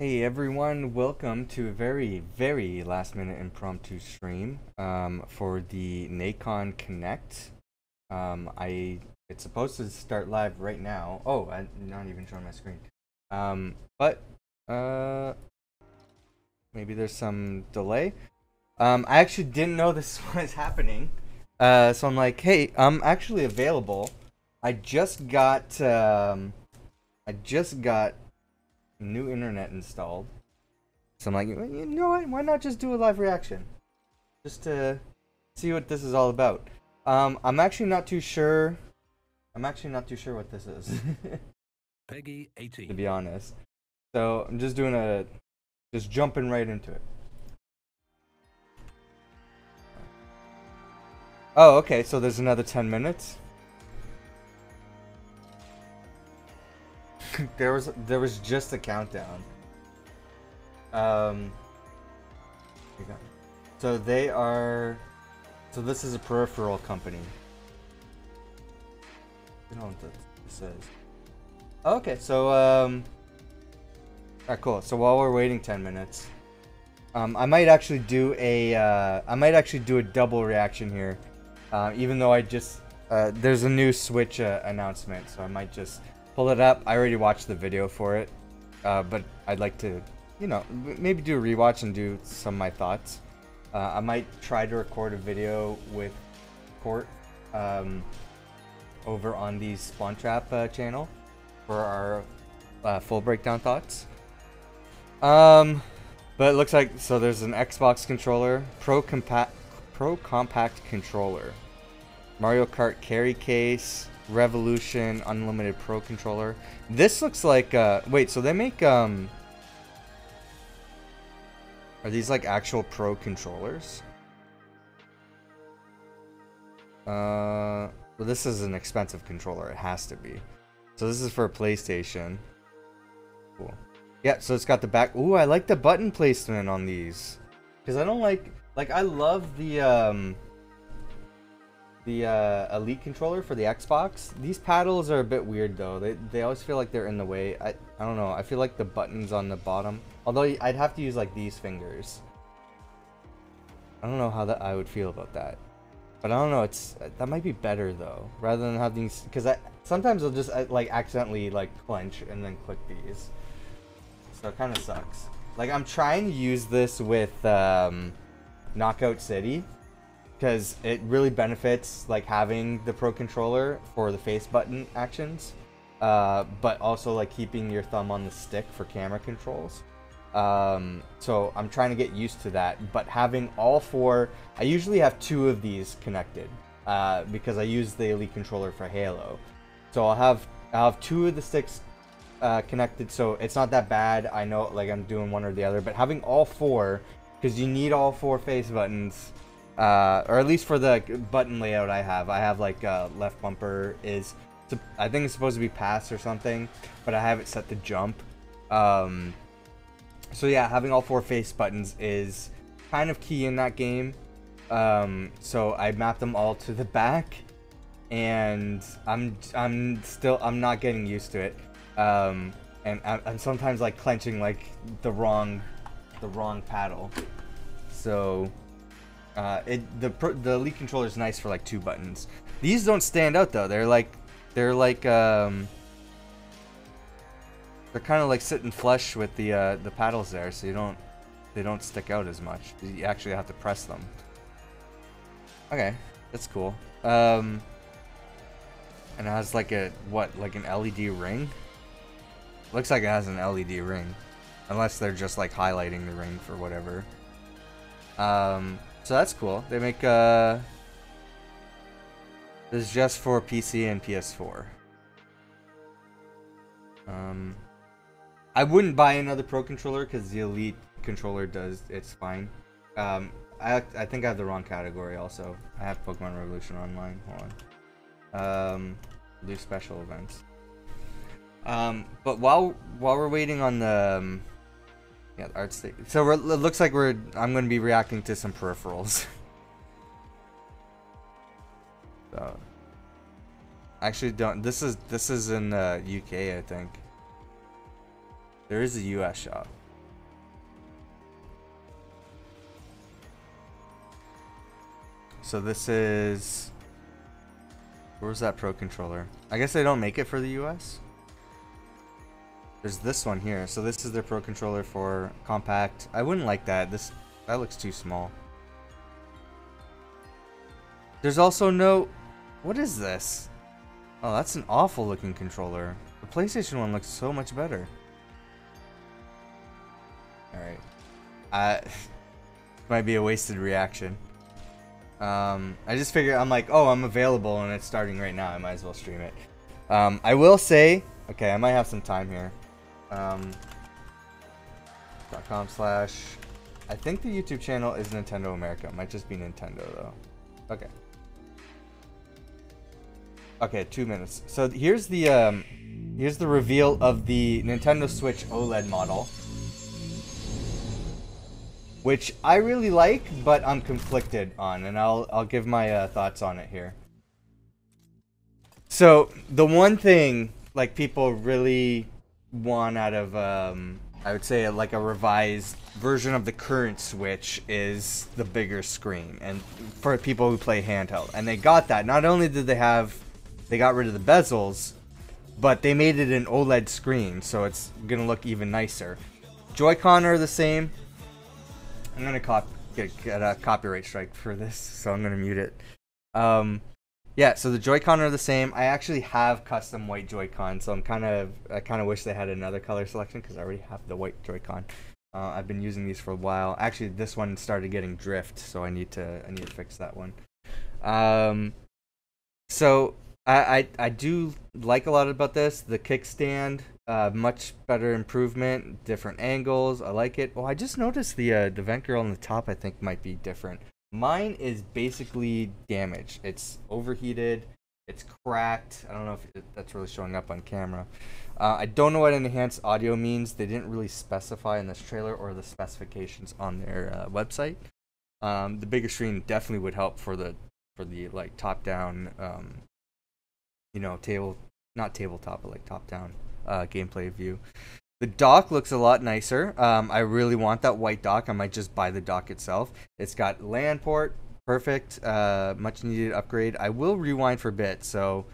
Hey everyone, welcome to a very, very last minute impromptu stream um, for the Nacon Connect. Um, I It's supposed to start live right now. Oh, I'm not even showing my screen. Um, but, uh, maybe there's some delay. Um, I actually didn't know this was happening. Uh, so I'm like, hey, I'm actually available. I just got, um, I just got new internet installed. So I'm like, you know what? Why not just do a live reaction? Just to see what this is all about. Um, I'm actually not too sure. I'm actually not too sure what this is. Peggy 18. to be honest. So I'm just doing a, just jumping right into it. Oh, okay. So there's another 10 minutes. there was there was just a countdown. Um. So they are. So this is a peripheral company. Don't know what this says. Okay, so um. Alright, cool. So while we're waiting ten minutes, um, I might actually do a uh, I might actually do a double reaction here, uh, even though I just uh, there's a new Switch uh, announcement, so I might just pull it up. I already watched the video for it, uh, but I'd like to, you know, maybe do a rewatch and do some of my thoughts. Uh, I might try to record a video with Court um, over on the Spawn Trap uh, channel for our uh, full breakdown thoughts. Um, but it looks like so. There's an Xbox controller, Pro Compact, Pro Compact controller, Mario Kart carry case, Revolution Unlimited Pro controller. This looks like uh wait, so they make um Are these like actual pro controllers? Uh well, this is an expensive controller, it has to be. So this is for a PlayStation. Cool. Yeah, so it's got the back. Ooh, I like the button placement on these. Cuz I don't like like I love the um the uh, Elite controller for the Xbox. These paddles are a bit weird though. They they always feel like they're in the way. I I don't know. I feel like the buttons on the bottom. Although I'd have to use like these fingers. I don't know how that I would feel about that. But I don't know. It's that might be better though, rather than having because I sometimes I'll just like accidentally like clench and then click these. So it kind of sucks. Like I'm trying to use this with um, Knockout City because it really benefits like having the pro controller for the face button actions uh, but also like keeping your thumb on the stick for camera controls. Um, so i'm trying to get used to that but having all four i usually have two of these connected uh, because i use the elite controller for halo. So i'll have i'll have two of the sticks uh, connected so it's not that bad. I know like i'm doing one or the other but having all four because you need all four face buttons uh, or at least for the button layout I have. I have like uh, left bumper is, I think it's supposed to be pass or something, but I have it set to jump. Um, so yeah, having all four face buttons is kind of key in that game. Um, so I mapped them all to the back, and I'm I'm still I'm not getting used to it. Um, and I'm, I'm sometimes like clenching like the wrong the wrong paddle. So uh, it the the Elite controller is nice for like two buttons. These don't stand out though. They're like they're like um they're kind of like sitting flush with the uh, the paddles there, so you don't they don't stick out as much. You actually have to press them. Okay, that's cool. Um, and it has like a what like an LED ring. Looks like it has an LED ring, unless they're just like highlighting the ring for whatever. Um, so that's cool. They make uh this is just for PC and PS4. Um I wouldn't buy another pro controller cuz the Elite controller does it's fine. Um I I think I have the wrong category also. I have Pokemon Revolution online. Hold on. Um do special events. Um but while while we're waiting on the um, yeah, art state. So it looks like we're. I'm going to be reacting to some peripherals. so, actually, don't. This is this is in uh, UK, I think. There is a US shop. So this is. Where's that pro controller? I guess they don't make it for the US. There's this one here. So this is their Pro controller for compact. I wouldn't like that. This that looks too small. There's also no. What is this? Oh, that's an awful looking controller. The PlayStation one looks so much better. Alright. Uh, might be a wasted reaction. Um, I just figure I'm like, oh, I'm available and it's starting right now. I might as well stream it. Um, I will say, okay, I might have some time here. Um, .com slash. I think the YouTube channel is Nintendo America. It might just be Nintendo though. Okay. Okay, two minutes. So here's the um, here's the reveal of the Nintendo Switch OLED model which I really like, but I'm conflicted on, and I'll I'll give my uh, thoughts on it here. So the one thing like people really want out of um, I would say like a revised version of the current Switch is the bigger screen, and for people who play handheld, and they got that. Not only did they have, they got rid of the bezels, but they made it an OLED screen, so it's gonna look even nicer. Joy-Con are the same. I'm gonna cop- get, get a copyright strike for this, so I'm gonna mute it. Um, yeah, so the Joy-Con are the same. I actually have custom white Joy-Con, so I'm kind of I kind of wish they had another color selection because I already have the white Joy-Con. Uh, I've been using these for a while. Actually, this one started getting drift, so I need to I need to fix that one. Um, so I, I I do like a lot about this. The kickstand uh, much better improvement, different angles. I like it. Oh, I just noticed the uh, the vent girl on the top. I think might be different. Mine is basically damaged. It's overheated. It's cracked. I don't know if that's really showing up on camera. Uh, I don't know what enhanced audio means. They didn't really specify in this trailer or the specifications on their uh, website. Um, the bigger screen definitely would help for the for the like top down, um, you know, table not tabletop, but like top down uh, gameplay view. The dock looks a lot nicer. Um, I really want that white dock. I might just buy the dock itself. It's got LAN port, perfect, uh, much needed upgrade. I will rewind for a bit. So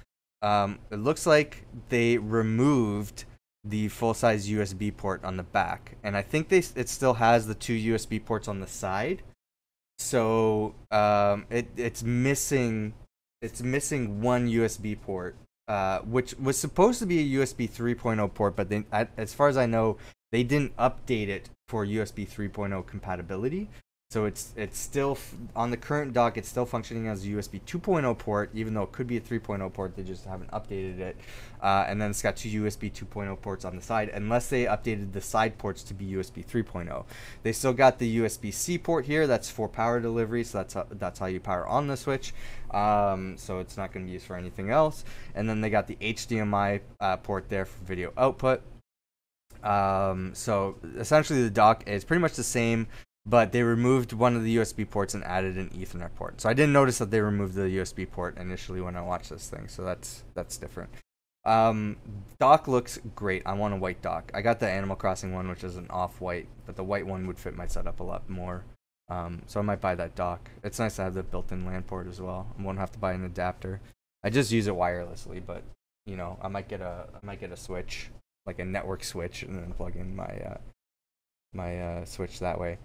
um, it looks like they removed the full size USB port on the back, and I think they it still has the two USB ports on the side. So um, it it's missing it's missing one USB port uh, which was supposed to be a USB 3.0 port, but as far as I know, they didn't update it for USB 3.0 compatibility. So it's it's still on the current dock. It's still functioning as a USB 2.0 port, even though it could be a 3.0 port. They just haven't updated it. Uh, and then it's got two USB 2.0 ports on the side, unless they updated the side ports to be USB 3.0. They still got the USB C port here. That's for power delivery, so that's how, that's how you power on the Switch. Um, so it's not going to be used for anything else. And then they got the HDMI uh, port there for video output. Um, so essentially, the dock is pretty much the same but they removed one of the USB ports and added an Ethernet port. So I didn't notice that they removed the USB port initially when I watched this thing. So that's that's different. Um, dock looks great. I want a white dock. I got the Animal Crossing one, which is an off-white, but the white one would fit my setup a lot more. Um, so I might buy that dock. It's nice to have the built-in LAN port as well. I won't have to buy an adapter. I just use it wirelessly, but you know, I might get a I might get a switch, like a network switch, and then plug in my uh, my uh, switch that way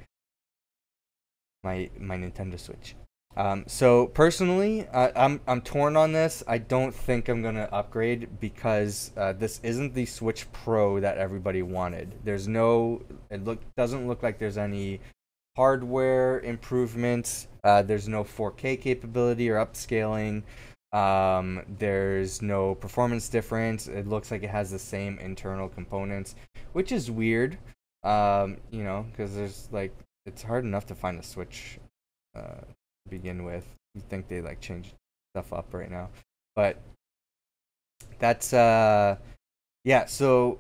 my my Nintendo Switch. Um, so personally, uh, I'm I'm torn on this. I don't think I'm gonna upgrade because uh, this isn't the Switch Pro that everybody wanted. There's no. It look doesn't look like there's any hardware improvements. Uh, there's no 4K capability or upscaling. Um, there's no performance difference. It looks like it has the same internal components, which is weird. Um, you know, because there's like it's hard enough to find a Switch uh, to begin with. You think they like change stuff up right now, but that's uh, yeah. So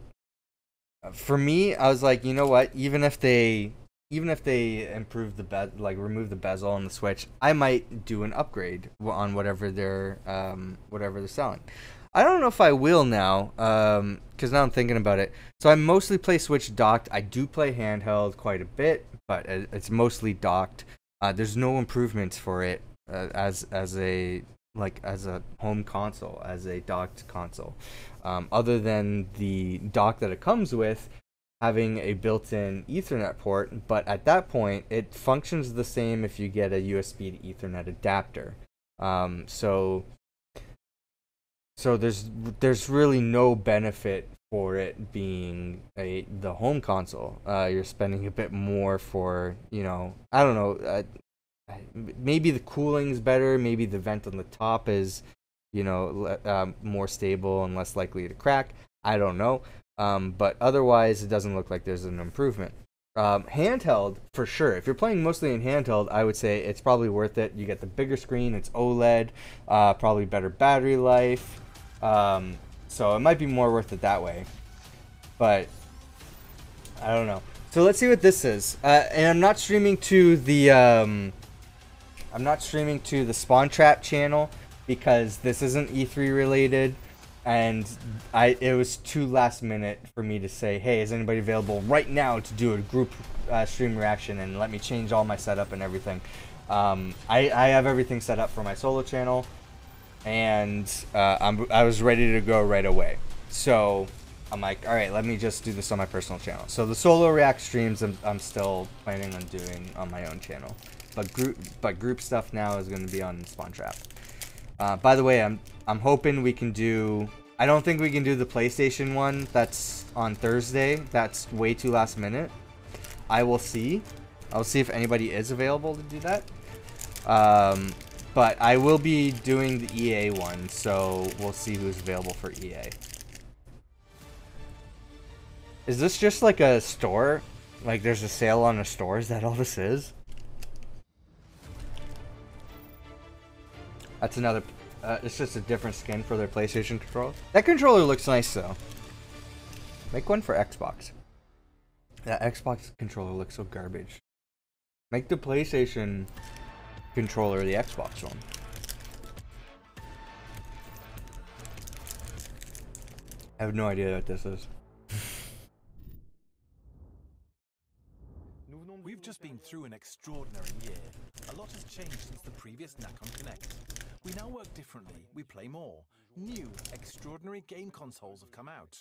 uh, for me, I was like, you know what? Even if they even if they improve the be- like remove the bezel on the Switch, I might do an upgrade on whatever they're um, whatever they're selling. I don't know if I will now, because um, now I'm thinking about it. So I mostly play Switch docked. I do play handheld quite a bit, but it's mostly docked. Uh, there's no improvements for it uh, as as a like as a home console, as a docked console. Um, other than the dock that it comes with, having a built-in Ethernet port, but at that point, it functions the same if you get a USB to Ethernet adapter. Um, so, so there's there's really no benefit for it being a the home console. Uh, you're spending a bit more for you know I don't know. Uh, maybe the cooling's better. Maybe the vent on the top is you know uh, more stable and less likely to crack. I don't know. Um, but otherwise, it doesn't look like there's an improvement. Um, handheld, for sure. If you're playing mostly in handheld, I would say it's probably worth it. You get the bigger screen, it's OLED, uh, probably better battery life. Um, so it might be more worth it that way. But I don't know. So let's see what this is. Uh, and I'm not streaming to the um, I'm not streaming to the Spawn Trap channel because this isn't E3 related and I it was too last minute for me to say, hey, is anybody available right now to do a group uh, stream reaction and let me change all my setup and everything. Um, I I have everything set up for my solo channel, and uh, I'm I was ready to go right away. So I'm like, all right, let me just do this on my personal channel. So the solo react streams I'm, I'm still planning on doing on my own channel, but group but group stuff now is going to be on Spawn Trap. Uh, by the way, I'm I'm hoping we can do. I don't think we can do the PlayStation one. That's on Thursday. That's way too last minute. I will see. I'll see if anybody is available to do that. Um, but I will be doing the EA one, so we'll see who's available for EA. Is this just like a store? Like there's a sale on a store? Is that all this is? That's another uh, it's just a different skin for their PlayStation controller. That controller looks nice though. Make one for Xbox. That Xbox controller looks so garbage. Make the PlayStation controller the Xbox one. I have no idea what this is. We've just been through an extraordinary year. A lot has changed since the previous Nacon Connect. We now work differently, we play more. New, extraordinary game consoles have come out.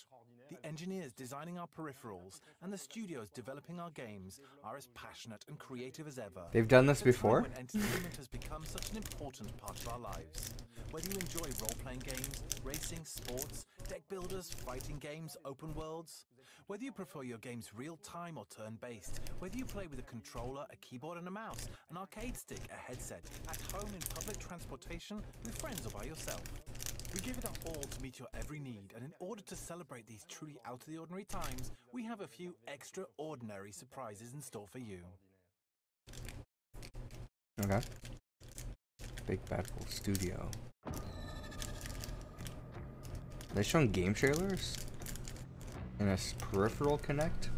The engineers designing our peripherals and the studios developing our games are as passionate and creative as ever. They've done this before? When entertainment has become such an important part of our lives. Whether you enjoy role-playing games, racing, sports, deck builders, fighting games, open worlds, whether you prefer your games real-time or turn-based, whether you play with a controller, a keyboard and a mouse, an arcade stick, a headset, at home in public transportation, with friends or by yourself. We give it our all to meet your every need, and in order to celebrate these truly out-of-the-ordinary times, we have a few extraordinary surprises in store for you. Okay. Big Bad Wolf Studio. They showing game trailers? And a peripheral connect.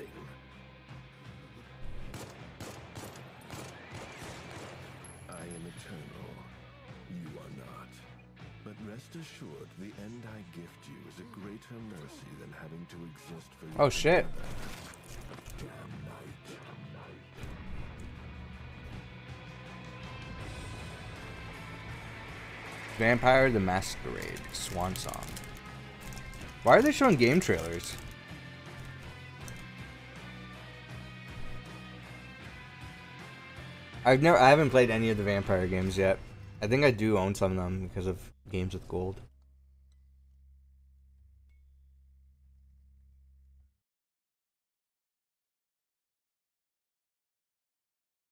Nothing. I am eternal. You are not. But rest assured, the end I gift you is a greater mercy than having to exist for oh, you. Oh shit. Vampire the Masquerade, Swan Song. Why are they showing game trailers? I've never, I haven't played any of the vampire games yet. I think I do own some of them because of games with gold.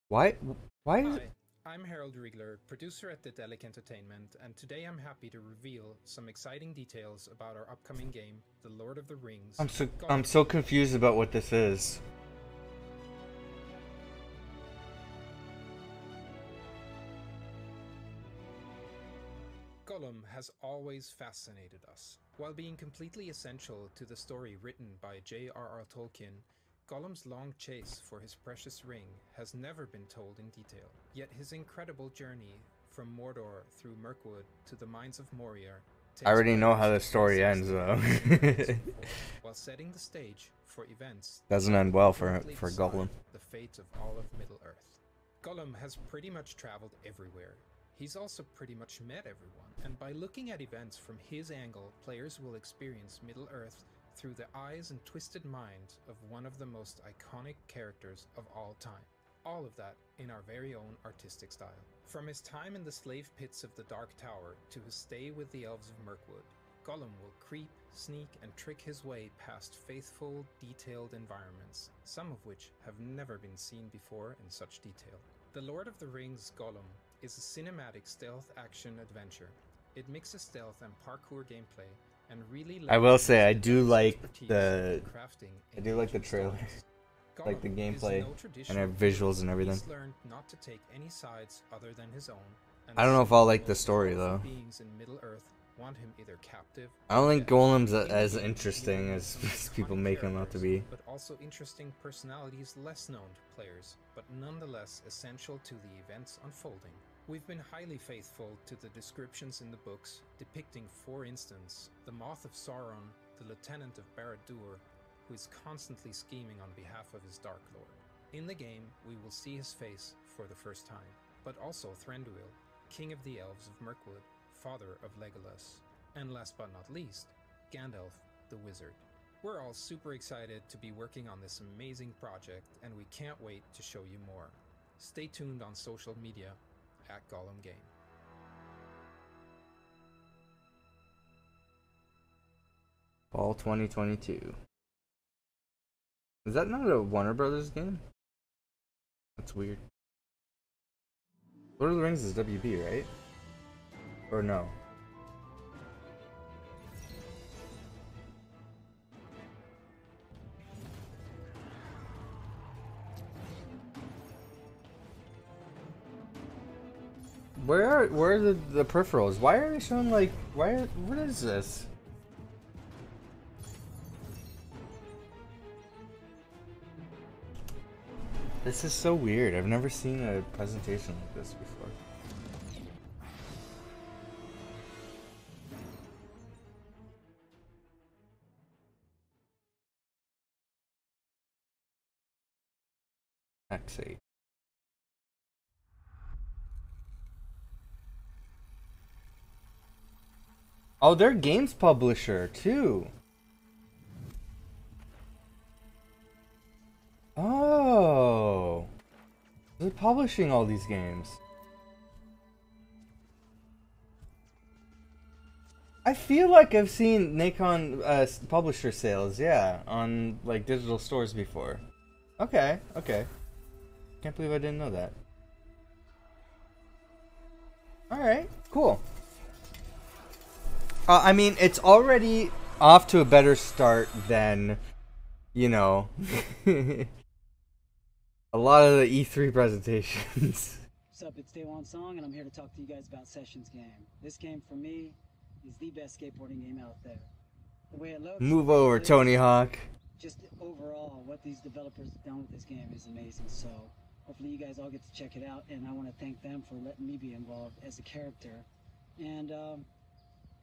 Why? Why is Hi, I'm Harald Riegler, producer at Daedalic Entertainment, and today I'm happy to reveal some exciting details about our upcoming game, The Lord of the Rings. I'm so I'm so confused about what this is. Has always fascinated us. While being completely essential to the story written by J.R.R. Tolkien, Gollum's long chase for his precious ring has never been told in detail. Yet his incredible journey from Mordor through Mirkwood to the mines of Moria. I already know how the story ends, though. while setting the stage for events Doesn't end well for for Gollum. The fate of all of Middle Earth. Gollum has pretty much traveled everywhere. He's also pretty much met everyone, and by looking at events from his angle, players will experience Middle Earth through the eyes and twisted mind of one of the most iconic characters of all time. All of that in our very own artistic style. From his time in the slave pits of the Dark Tower to his stay with the Elves of Mirkwood, Gollum will creep, sneak, and trick his way past faithful, detailed environments, some of which have never been seen before in such detail. The Lord of the Rings Gollum is a cinematic stealth action adventure. It mixes stealth and parkour gameplay and really I will say, I do like the- crafting I do like the trailer. Like the gameplay and our visuals and everything. Learned not to take any sides other than his own. I don't know if I'll like the story, though. In Earth want him either captive. I don't think. Gollum's a- as interesting will as people make him out to be. But also interesting personalities less known to players, but nonetheless essential to the events unfolding. We've been highly faithful to the descriptions in the books, depicting, for instance, the Mouth of Sauron, the Lieutenant of Barad-dûr, who is constantly scheming on behalf of his Dark Lord. In the game, we will see his face for the first time, but also Thranduil, King of the Elves of Mirkwood, father of Legolas, and last but not least, Gandalf the Wizard. We're all super excited to be working on this amazing project, and we can't wait to show you more. Stay tuned on social media at Gollum Game. Fall 2022. Is that not a Warner Brothers game? That's weird. Lord of the Rings is WB, right? Or no? Where are where are the, the peripherals? Why are they showing like why are, what is this? This is so weird. I've never seen a presentation like this before. X8. Oh, they're games publisher too. Oh. They're publishing all these games. I feel like I've seen Nacon uh, publisher sales, yeah, on like digital stores before. Okay, okay. Can't believe I didn't know that. Alright, cool. Uh, I mean, it's already off to a better start than, you know, a lot of the E3 presentations. What's up? It's Daewon Song, and I'm here to talk to you guys about Sessions Game. This game, for me, is the best skateboarding game out there. The way it looks, Move the way it over, Tony Hawk. Just overall, what these developers have done with this game is amazing. So, hopefully, you guys all get to check it out, and I want to thank them for letting me be involved as a character. And um,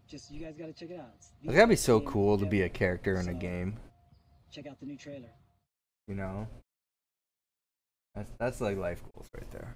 just you guys got to check it out. It's gotta be so cool to be a character in a game, Check out the new trailer. you know? That's, that's like life goals right there.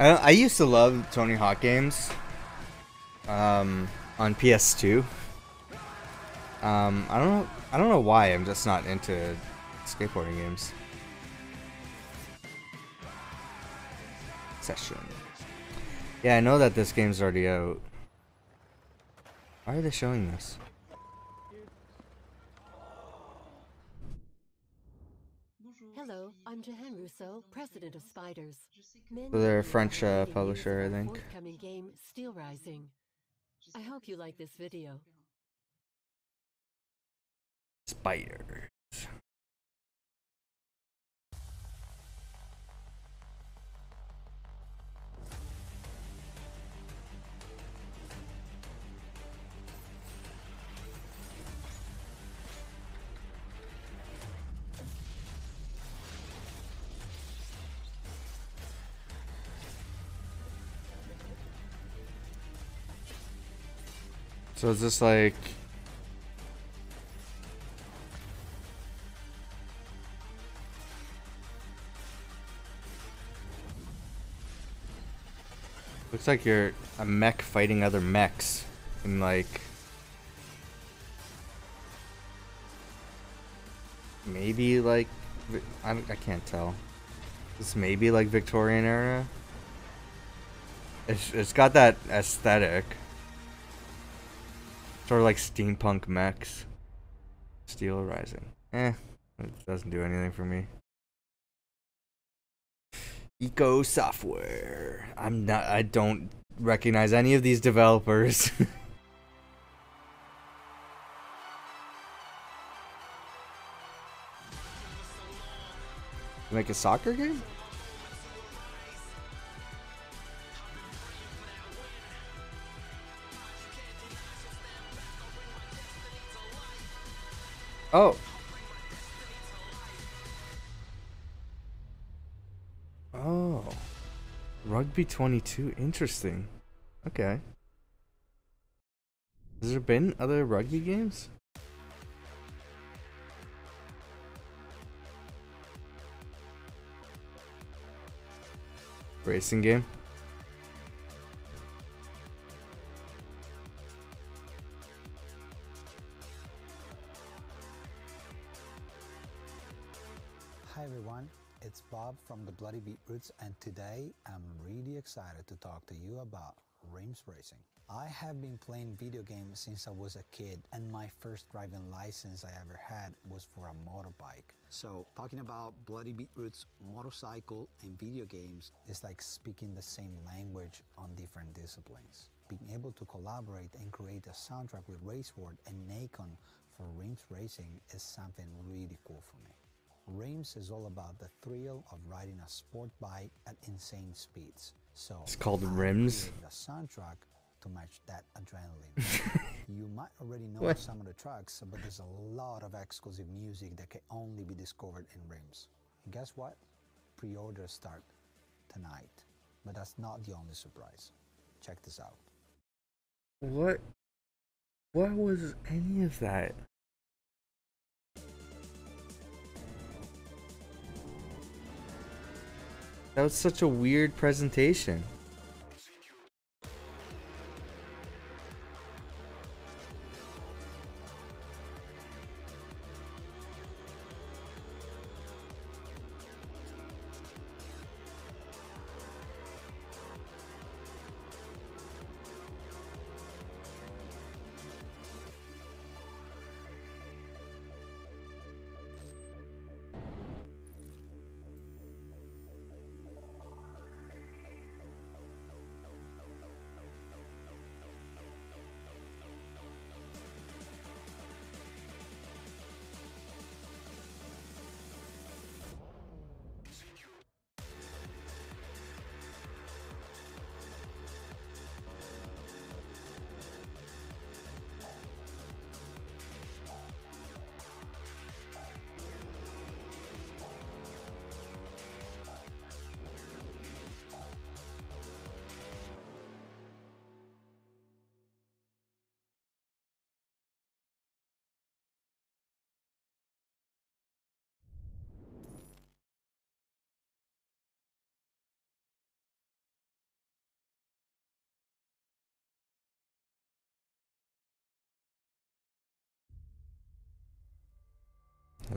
I, I used to love Tony Hawk games um, on PS2. Um, I don't know. I don't know why. I'm just not into skateboarding games. Session. Yeah, I know that this game's already out. Why are they showing this? Hello, I'm Jehanne Rousseau, president of Spiders. So they're a French, uh, publisher, I think. Game, Steel Rising. I hope you like this video. Spiders. So is this like Looks like you're a mech fighting other mechs in like maybe like I, I can't tell. This maybe like Victorian era. It's it's got that aesthetic. Sort of like steampunk mechs. Steel Rising. Eh, it doesn't do anything for me. Eko Software. I'm not. I don't recognize any of these developers. Make a soccer game? Oh. Oh. Rugby 22. Interesting. Okay. Has there been other rugby games? Racing game? Hi everyone, it's Bob from the Bloody Beetroots and today I'm really excited to talk to you about Rims Racing. I have been playing video games since I was a kid and my first driving license I ever had was for a motorbike. So talking about Bloody Beetroots, motorcycle and video games is like speaking the same language on different disciplines. Being able to collaborate and create a soundtrack with Raceward and Nacon for Rims Racing is something really cool for me. Rims is all about the thrill of riding a sport bike at insane speeds. So It's called Rims? a soundtrack to match that adrenaline. you might already know What? some of the tracks, but there's a lot of exclusive music that can only be discovered in Rims. And guess what? Pre-orders start tonight. But that's not the only surprise. Check this out. What? What was any of that? That was such a weird presentation.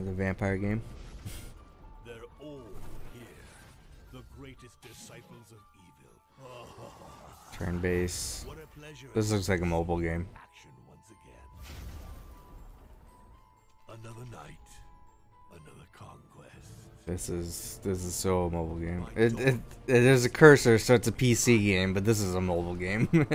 The vampire game. They're all here. The greatest disciples of evil. Turn base. What a pleasure. This looks like a mobile game. Action once again. Another night. Another conquest. This is this is so a mobile game. It, it, it there's a cursor, so it's a PC game, but this is a mobile game.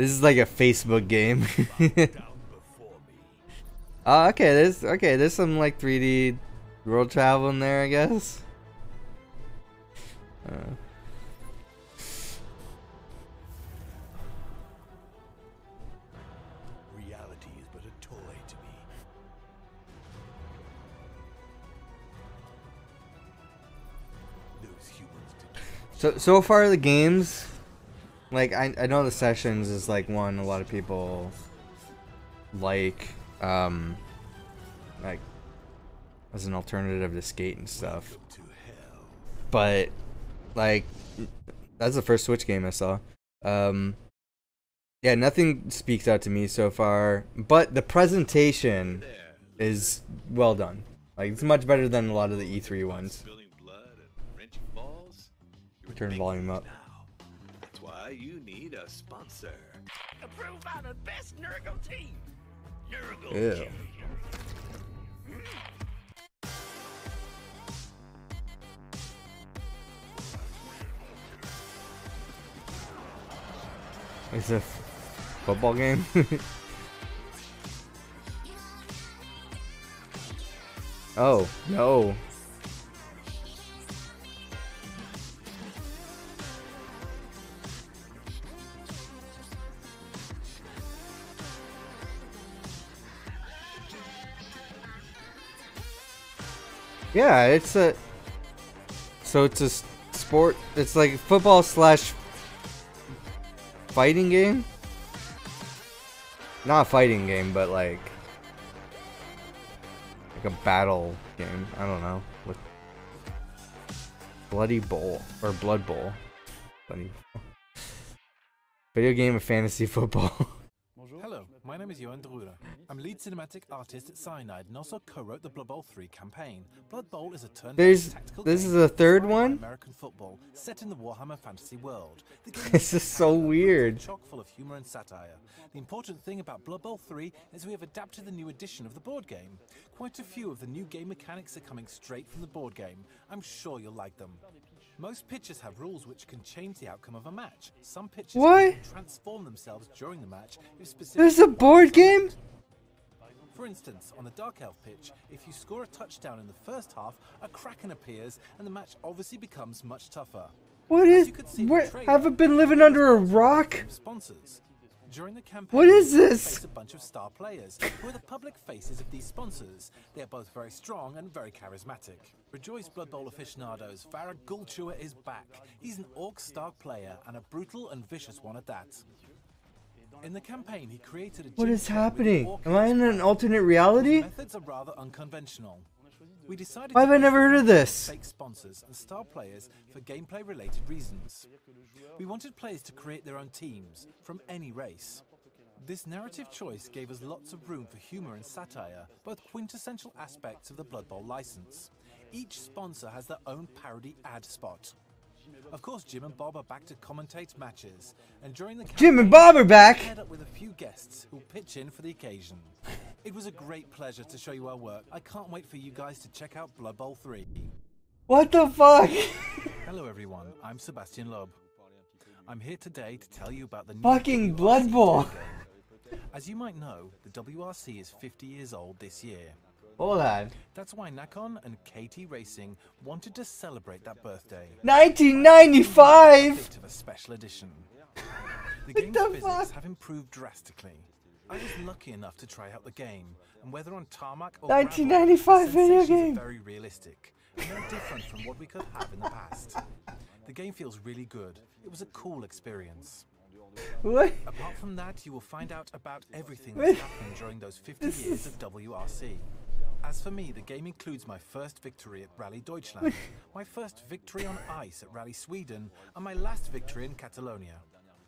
this is like a Facebook game. bow down before me. Oh, okay, there's okay, there's some like 3D world travel in there, I guess. Uh, Reality is but a toy to me. Those humans so so far the games, like I I know the sessions is like one a lot of people like, um, like as an alternative to skate and stuff. but like that's the first Switch game I saw. Um, yeah, nothing speaks out to me so far, but the presentation is well done. Like it's much better than a lot of the E3 ones. Turn volume up. Sponsor. Approved by the best Nurgle team. Nurgle Ew. Junior. It's a f- football game. oh no! Yeah, it's a. So it's a sport. It's like football slash fighting game. Not a fighting game, but like like a battle game. I don't know. With Bloody Bowl or Blood Bowl. Bloody Video game of fantasy football. My name is Johan Druder. I'm lead cinematic artist at Cyanide and also co-wrote the Blood Bowl 3 campaign. Blood Bowl is a turn-based There's tactical this is the third one. American football set in the Warhammer fantasy world. The game This is so weird. Chock full of humor and satire. The important thing about Blood Bowl 3 is we have adapted the new edition of the board game. Quite a few of the new game mechanics are coming straight from the board game. I'm sure you'll like them. Most pitches have rules which can change the outcome of a match. Some pitches can What? transform themselves during the match if specific There's a board game? for instance, on the Dark Elf pitch, if you score a touchdown in the first half, a Kraken appears and the match obviously becomes much tougher. What is you could see in the what trailer, have I been living under a rock? Sponsors. During the campaign, What is this? face a bunch of star players who are the public faces of these sponsors. They are both very strong and very charismatic. Rejoice Blood Bowl aficionados, Varag Ghoul-Chewer is back. He's an Orc star player and a brutal and vicious one at that. In the campaign, he created a What is happening? Am I in an alternate reality? Methods are rather unconventional. We decided Why have I never heard of this? Fake sponsors and star players for gameplay related reasons. We wanted players to create their own teams from any race. This narrative choice gave us lots of room for humor and satire, both quintessential aspects of the Blood Bowl license. Each sponsor has their own parody ad spot. Of course, Jim and Bob are back to commentate matches, and during the Jim and Bob are back. paired up with a few guests who'll pitch in for the occasion. It was a great pleasure to show you our work. I can't wait for you guys to check out Blood Bowl 3. What the fuck? Hello everyone, I'm Sébastien Loeb. I'm here today to tell you about the new Fucking Blood Bowl. As you might know, the WRC is 50 years old this year. Hold on. That's why Nacon and KT Racing wanted to celebrate that birthday. 1995. Bit of a special edition. The game's the physics fuck? have improved drastically. I was lucky enough to try out the game, and whether on tarmac or 1995 gravel, the video game. very realistic, they're different from what we could have in the past. The game feels really good. It was a cool experience. What? Apart from that, you will find out about everything that's happened during those 50 This years of WRC. As for me, the game includes my first victory at Rally Deutschland, my first victory on ice at Rally Sweden, and my last victory in Catalonia.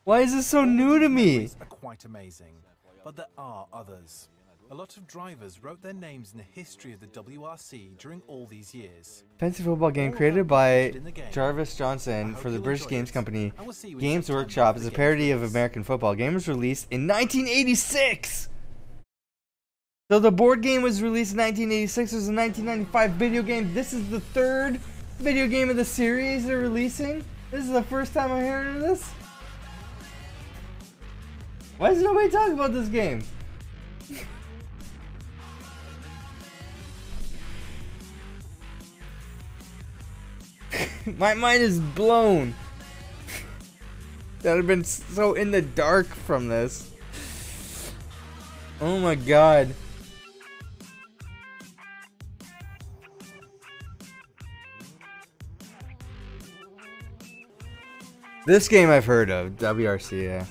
Why is this so new to me? Are quite amazing. But there are others. A lot of drivers wrote their names in the history of the WRC during all these years. Fantasy football game created by Jervis Johnson for the British Games Company. Games Workshop is a parody of American football. Game was released in 1986. So the board game was released in 1986. It was a 1995 video game. This is the third video game of the series they're releasing. This is the first time I'm hearing of this. Why is nobody talking about this game? My mind is blown. that have been so in the dark from this. Oh my god. This game I've heard of, WRC, yeah.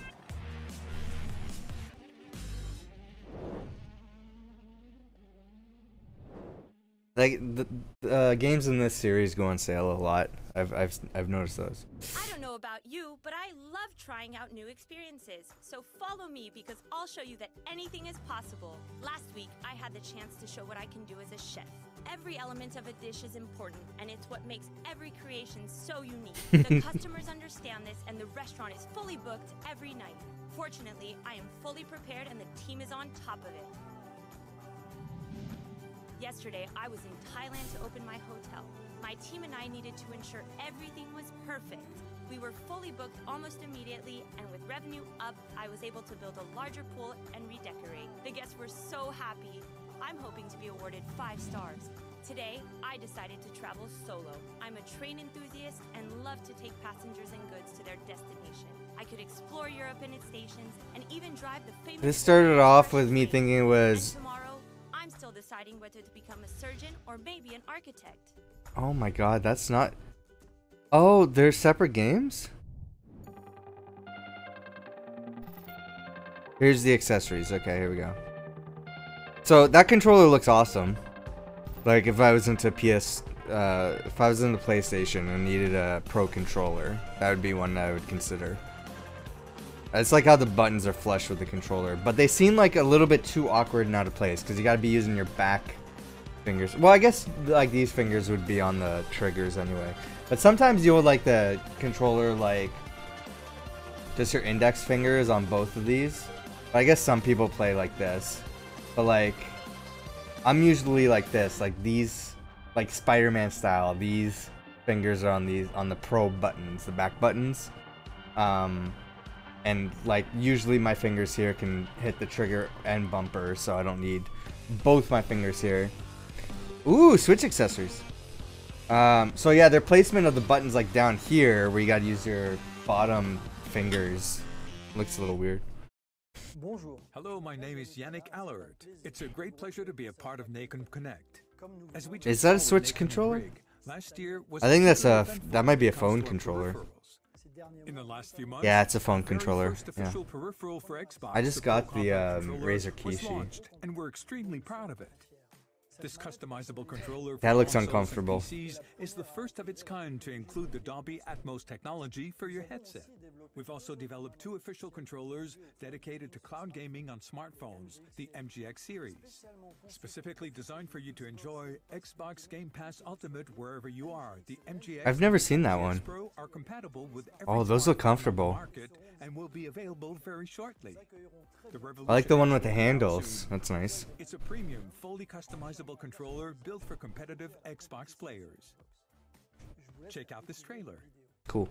Like the, uh, games in this series go on sale a lot. I've I've I've noticed those. I don't know about you, but I love trying out new experiences. So follow me because I'll show you that anything is possible. Last week, I had the chance to show what I can do as a chef. Every element of a dish is important, and it's what makes every creation so unique. The customers understand this, and the restaurant is fully booked every night. Fortunately, I am fully prepared, and the team is on top of it. Yesterday, I was in Thailand to open my hotel. My team and I needed to ensure everything was perfect. We were fully booked almost immediately, and with revenue up, I was able to build a larger pool and redecorate. The guests were so happy. I'm hoping to be awarded five stars. Today, I decided to travel solo. I'm a train enthusiast and love to take passengers and goods to their destination. I could explore Europe and its stations, and even drive the famous. This started off with me thinking it was. Deciding whether to become a surgeon or maybe an architect. Oh my god, that's not. Oh, they're separate games? Here's the accessories. Okay, here we go. So that controller looks awesome. Like if I was into PS, uh, if I was into PlayStation and needed a pro controller, that would be one that I would consider. It's like how the buttons are flush with the controller, but they seem like a little bit too awkward and out of place because you got to be using your back fingers. Well, I guess like these fingers would be on the triggers anyway. But sometimes you would like the controller like just your index fingers on both of these. But I guess some people play like this. But like I'm usually like this, like these like Spider-Man style. These fingers are on these on the pro buttons, the back buttons. Um and like usually my fingers here can hit the trigger and bumper so I don't need both my fingers here. Ooh switch accessories. Um, so yeah their placement of the buttons like down here where you gotta use your bottom fingers. Looks a little weird. Bonjour. Hello, my name is Yannick Allert. It's a great pleasure to be a part of Nacon Connect. As we is that a switch controller? Last year was I think that's a that might be a phone controller in the last few months, yeah, it's a phone controller. Yeah. Xbox, I just got the um, Razer Kishi. and we're extremely proud of it. This customizable controller that looks uncomfortable. PCs is the first of its kind to include the Dolby Atmos technology for your headset. We've also developed two official controllers dedicated to cloud gaming on smartphones, the MGX series. Specifically designed for you to enjoy Xbox Game Pass Ultimate wherever you are. The MGX I've never seen that one. Pro are compatible with oh, those look comfortable. And will be available very shortly. I like the one with the handles. That's nice. It's a premium, fully customizable controller built for competitive Xbox players. Check out this trailer. Cool.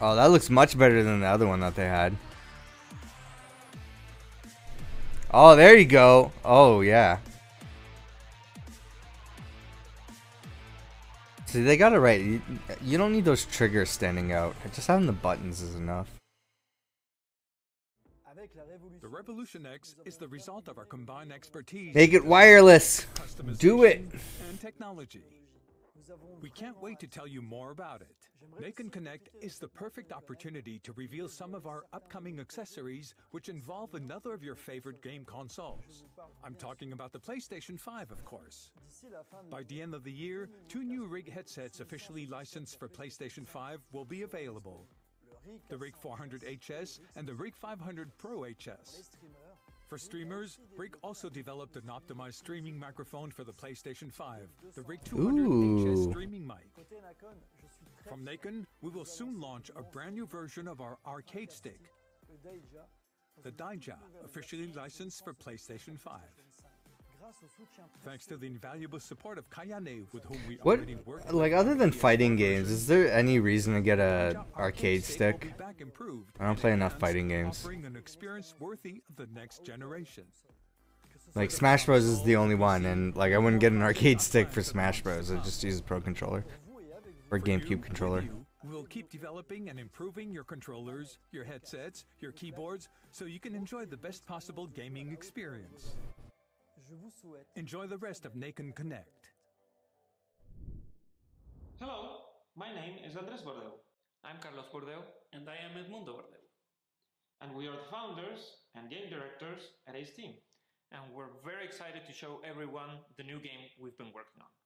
Oh, that looks much better than the other one that they had. Oh, there you go. Oh, yeah. See, they got it right. You, you don't need those triggers standing out. Just having the buttons is enough. The Revolution X is the result of our combined expertise. Make it wireless. Do it. And technology. We can't wait to tell you more about it. Nacon Connect is the perfect opportunity to reveal some of our upcoming accessories which involve another of your favorite game consoles. I'm talking about the PlayStation 5, of course. By the end of the year, two new Rig headsets officially licensed for PlayStation 5 will be available. The Rig 400 HS and the Rig 500 Pro HS. For streamers, Rig also developed an optimized streaming microphone for the PlayStation 5, the Rig 200 HS Ooh. streaming mic. From Nacon, we will soon launch a brand new version of our arcade stick, the Daija, officially licensed for PlayStation 5. Thanks to the invaluable support of Kayane, with whom we What, already work. like, other than fighting games, is there any reason to get a arcade stick will stick? be back improved I don't play enough fighting games. An experience worthy of the next generation. Like, Smash Bros. is the only one, and, like, I wouldn't get an arcade stick for Smash Bros. I just use a Pro Controller. Or GameCube controller. You, We'll keep developing and improving your controllers, your headsets, your keyboards, so you can enjoy the best possible gaming experience. Enjoy the rest of Nacon Connect. Hello, my name is Andrés Bordeu. I'm Carlos Bordeu. And I am Edmundo Bordeu. And we are the founders and game directors at Ace Team. And we're very excited to show everyone the new game we've been working on.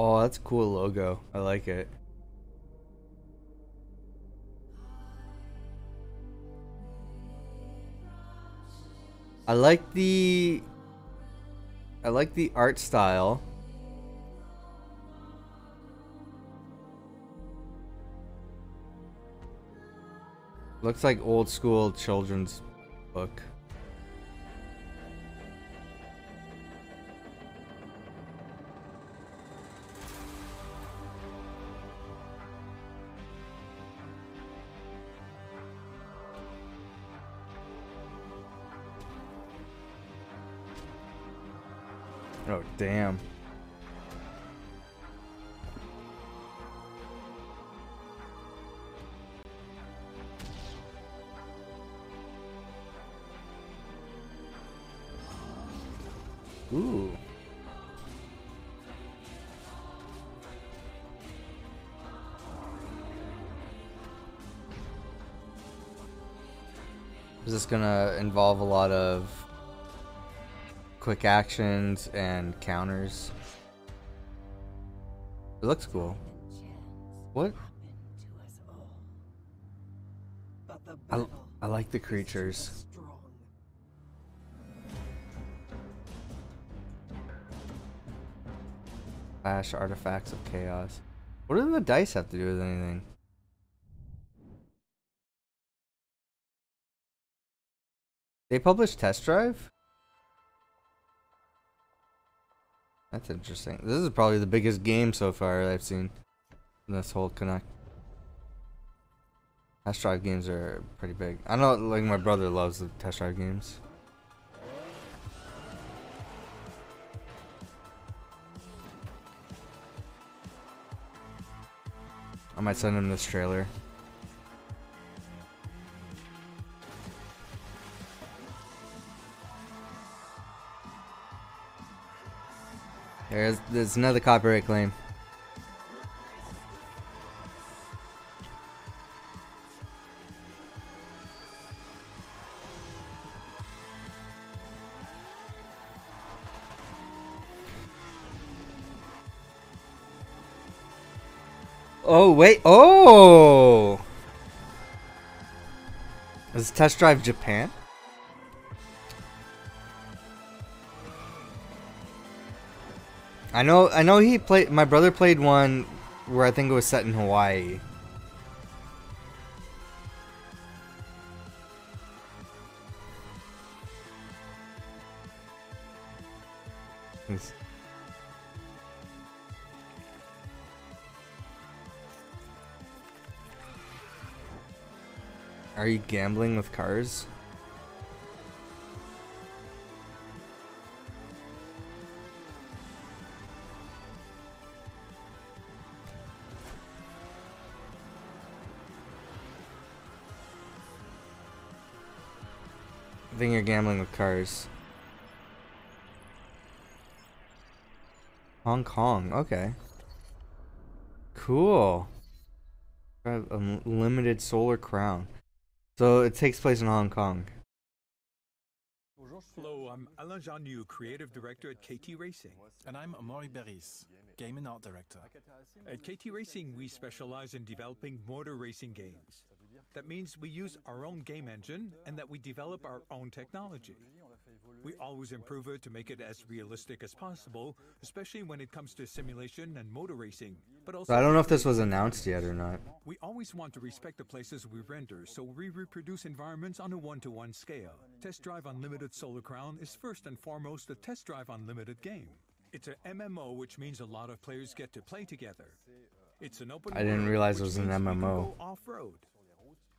Oh, that's cool logo. I like it. I like the I like the art style. Looks like old school children's book. Damn. Ooh. Is this gonna involve a lot of quick actions and counters? It looks cool. What? I, I like the creatures. Clash artifacts of chaos. What do the dice have to do with anything? They published Test Drive? That's interesting. This is probably the biggest game so far I've seen in this whole Connect. Test Drive games are pretty big. I know, like, my brother loves the Test Drive games. I might send him this trailer. There's there's another copyright claim. Oh wait! Oh, is Test Drive Japan? I know, I know. He played. My brother played one where I think it was set in Hawaii. Are you gambling with cars? I think you're gambling with cars. Hong Kong, okay. Cool. Got a limited solar crown. So it takes place in Hong Kong. Hello, I'm Alain Jarniou, Creative Director at KT Racing. And I'm Amaury Beyris, Game and Art Director. At KT Racing, we specialize in developing motor racing games. That means we use our own game engine and that we develop our own technology. We always improve it to make it as realistic as possible, especially when it comes to simulation and motor racing. But also, I don't know if this was announced yet or not. we always want to respect the places we render, so we reproduce environments on a one-to-one scale. Test Drive Unlimited Solar Crown is first and foremost a Test Drive Unlimited game. It's an MMO, which means a lot of players get to play together. It's an open I didn't realize it was an means we can MMO. off-road.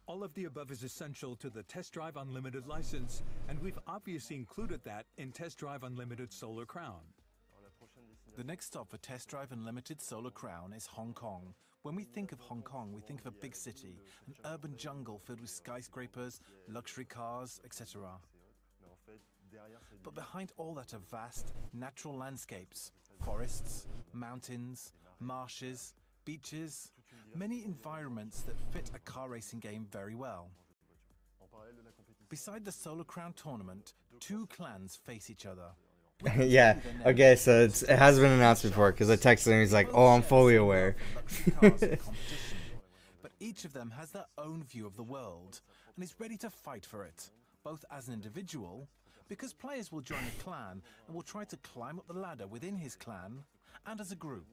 All of the above is essential to the Test Drive Unlimited license, and we've obviously included that in Test Drive Unlimited Solar Crown. The next stop for Test Drive Unlimited Solar Crown is Hong Kong. When we think of Hong Kong, we think of a big city, an urban jungle filled with skyscrapers, luxury cars, etc. But behind all that are vast, natural landscapes forests, mountains, marshes, beaches, many environments that fit a car racing game very well. Beside the Solar Crown tournament, two clans face each other. yeah. Okay, so it's, it has been announced before because I texted him. He's like, "Oh, I'm fully aware." but each of them has their own view of the world and is ready to fight for it, both as an individual, because players will join a clan and will try to climb up the ladder within his clan, and as a group,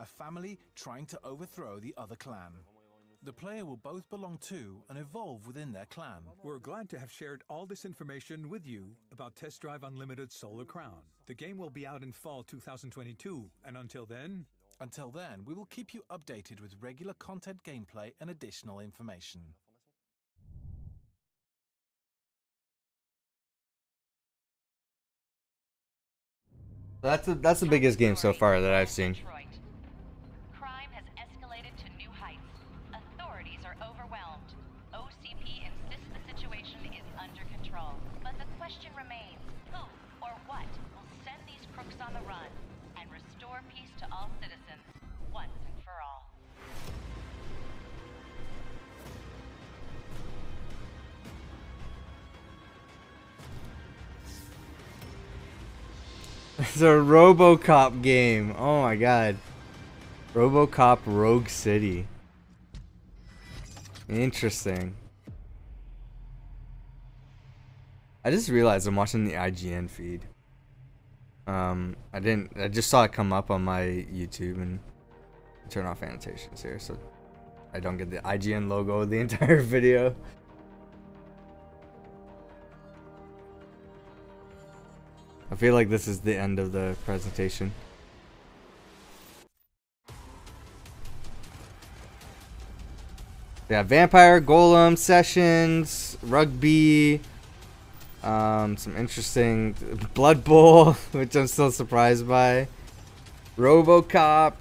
a family trying to overthrow the other clan. The player will both belong to and evolve within their clan. We're glad to have shared all this information with you about Test Drive Unlimited Solar Crown. The game will be out in fall 2022, and until then, Until then, we will keep you updated with regular content gameplay and additional information. That's the that's the biggest game so far that I've seen. A RoboCop game. Oh my god. RoboCop Rogue City. Interesting. I just realized I'm watching the IGN feed. Um, I didn't. I just saw it come up on my YouTube and turn off annotations here, so I don't get the IGN logo the entire video. I feel like this is the end of the presentation. Yeah, vampire, Gollum sessions, rugby, um, some interesting Blood Bowl, which I'm still surprised by. RoboCop,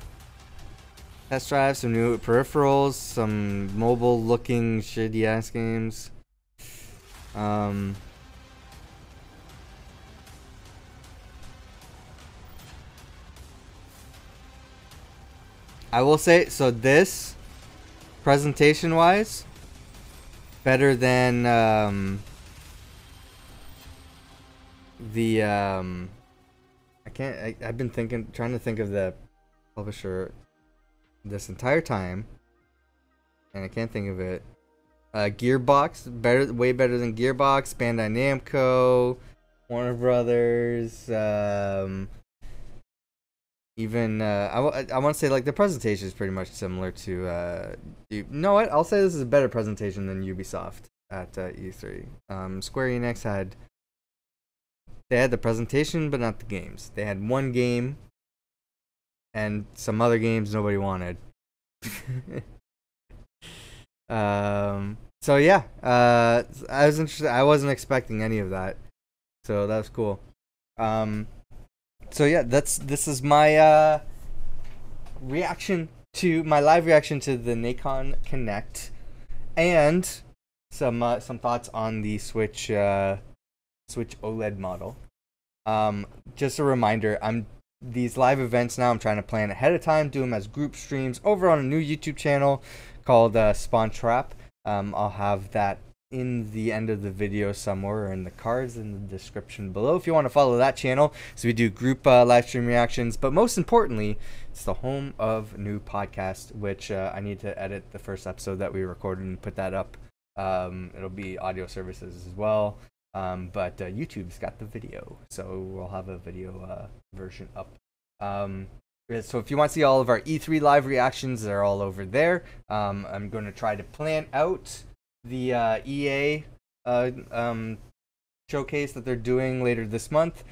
test drive, some new peripherals, some mobile-looking shitty ass games. Um, I will say so. This presentation wise, better than um, the um, I can't. I, I've been thinking, trying to think of the publisher this entire time, and I can't think of it. Uh, Gearbox, better, way better than Gearbox. Bandai Namco, Warner Brothers. Um, even uh, I, w- I want to say like the presentation is pretty much similar to uh, you know what I'll say this is a better presentation than Ubisoft at uh, E3. Um, Square Enix had they had the presentation but not the games. They had one game and some other games nobody wanted. um, so yeah, uh, I was interested. I wasn't expecting any of that, so that was cool. Um, so yeah, that's this is my uh, reaction to my live reaction to the Nacon Connect, and some uh, some thoughts on the Switch uh, Switch OLED model. Um, just a reminder, I'm these live events now. I'm trying to plan ahead of time, do them as group streams over on a new YouTube channel called uh, Spawn Trap. Um, I'll have that in the end of the video somewhere or in the cards in the description below if you want to follow that channel. So we do group uh, live stream reactions, but most importantly, it's the home of new podcast, which uh, I need to edit the first episode that we recorded and put that up. Um, it'll be audio services as well. Um, but uh, YouTube's got the video, so we'll have a video uh, version up. Um, so if you want to see all of our E3 live reactions, they're all over there. Um, I'm going to try to plan out the uh, EA uh, um, showcase that they're doing later this month.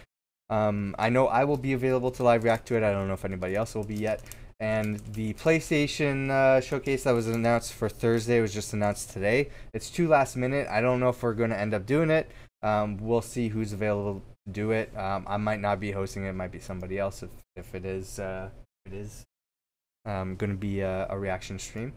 Um, I know I will be available to live react to it. I don't know if anybody else will be yet. And the PlayStation uh, showcase that was announced for Thursday was just announced today. It's too last minute. I don't know if we're going to end up doing it. Um, we'll see who's available to do it. Um, I might not be hosting it. It might be somebody else if, if it is uh, it is um, going to be a, a, reaction stream.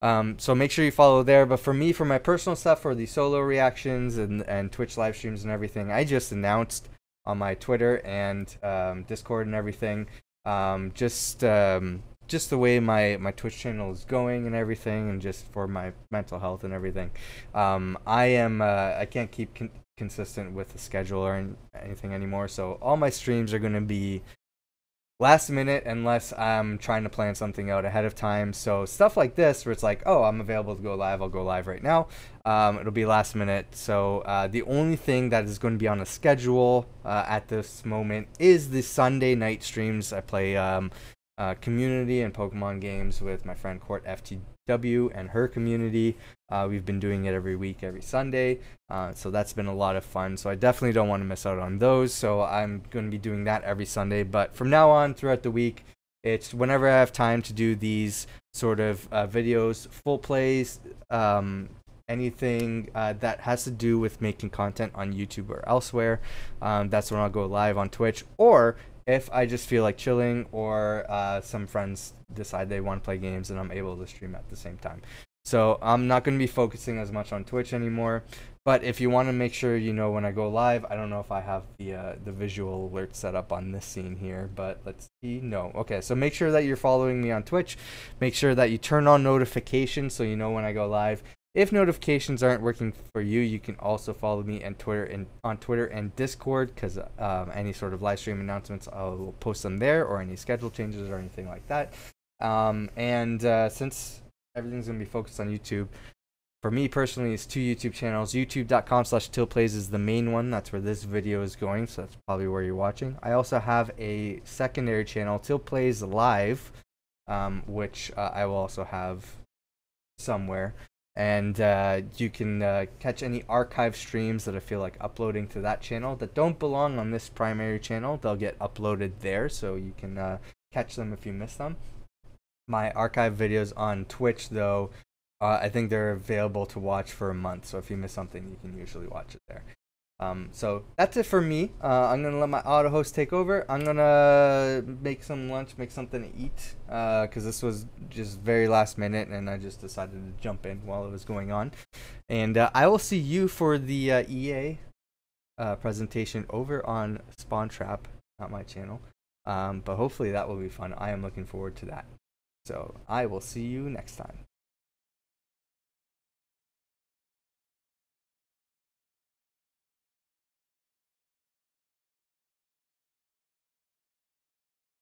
Um, so make sure you follow there. But for me, for my personal stuff, for the solo reactions and, and Twitch live streams and everything, I just announced on my Twitter and um, Discord and everything. Um, just um, just the way my, my Twitch channel is going and everything, and just for my mental health and everything. Um, I am uh, I can't keep con- consistent with the schedule or anything anymore. So all my streams are going to be last minute unless I'm trying to plan something out ahead of time. So stuff like this, where it's like, oh, I'm available to go live, I'll go live right now. Um, it'll be last minute. So uh, the only thing that is going to be on the schedule uh, at this moment is the Sunday night streams. I play um, uh, community and Pokemon games with my friend Court FTW and her community. Uh, we've been doing it every week, every Sunday. Uh, so that's been a lot of fun. So I definitely don't want to miss out on those. So I'm going to be doing that every Sunday. But from now on, throughout the week, it's whenever I have time to do these sort of uh, videos, full plays, um, anything uh, that has to do with making content on YouTube or elsewhere. Um, that's when I'll go live on Twitch. Or if I just feel like chilling or uh, some friends decide they want to play games and I'm able to stream at the same time. So I'm not going to be focusing as much on Twitch anymore. But if you want to make sure you know when I go live, I don't know if I have the uh, the visual alert set up on this scene here, but let's see. No. Okay, so make sure that you're following me on Twitch. Make sure that you turn on notifications so you know when I go live. If notifications aren't working for you, you can also follow me on Twitter and on Twitter and Discord because um, any sort of live stream announcements I'll post them there or any schedule changes or anything like that. Um, and uh, since everything's gonna be focused on YouTube. For me personally, it's two YouTube channels. YouTube.com slash TilPlays is the main one. That's where this video is going, so that's probably where you're watching. I also have a secondary channel, TilPlays Live, um, which uh, I will also have somewhere. And uh, you can uh, catch any archive streams that I feel like uploading to that channel that don't belong on this primary channel. They'll get uploaded there, so you can uh, catch them if you miss them my archive videos on Twitch, though, uh, I think they're available to watch for a month. So if you miss something, you can usually watch it there. Um, so that's it for me. Uh, I'm gonna let my auto host take over. I'm gonna make some lunch, make something to eat, because uh, this was just very last minute, and I just decided to jump in while it was going on. And uh, I will see you for the uh, EA uh, presentation over on Spawn Trap, not my channel. Um, but hopefully that will be fun. I am looking forward to that. So I will see you next time.